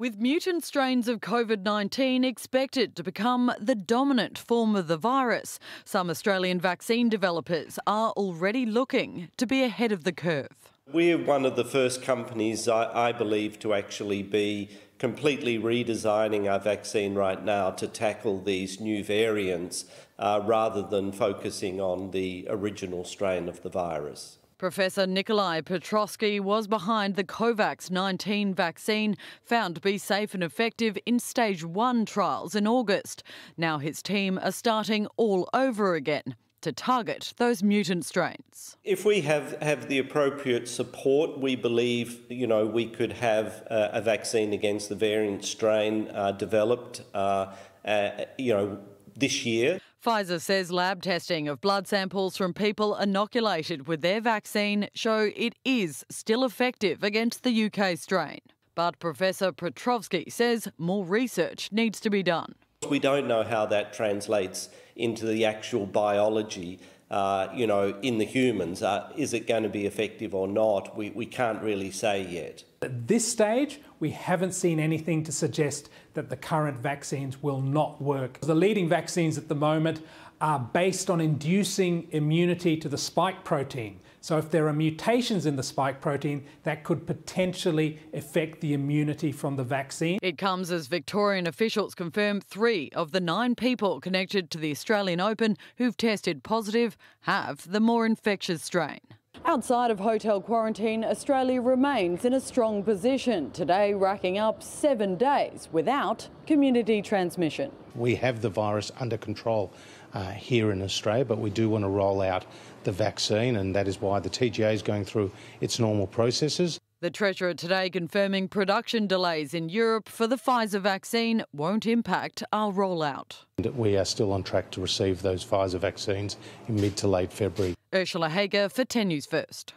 With mutant strains of COVID 19 expected to become the dominant form of the virus, some Australian vaccine developers are already looking to be ahead of the curve. We're one of the first companies, I, I, believe, to actually be completely redesigning our vaccine right now to tackle these new variants uh, rather than focusing on the original strain of the virus. Professor Nikolai Petrovsky was behind the COVAX 19 vaccine, found to be safe and effective in stage one trials in August. Now his team are starting all over again to target those mutant strains. If we have, have the appropriate support, we believe you know we could have uh, a vaccine against the variant strain uh, developed uh, uh you know this year. Pfizer says lab testing of blood samples from people inoculated with their vaccine show it is still effective against the UK strain. But Professor Petrovsky says more research needs to be done. We don't know how that translates into the actual biology uh, you know, in the humans. Uh, is it going to be effective or not? We, we can't really say yet. At this stage, we haven't seen anything to suggest that the current vaccines will not work. The leading vaccines at the moment are based on inducing immunity to the spike protein. So if there are mutations in the spike protein, that could potentially affect the immunity from the vaccine. It comes as Victorian officials confirm three of the nine people connected to the Australian Open who've tested positive have the more infectious strain. Outside of hotel quarantine, Australia remains in a strong position, today racking up seven days without community transmission. We have the virus under control uh, here in Australia, but we do want to roll out the vaccine, and that is why the TGA is going through its normal processes. The Treasurer today confirming production delays in Europe for the Pfizer vaccine won't impact our rollout. We are still on track to receive those Pfizer vaccines in mid to late February. Ursula Heger for 10 News First.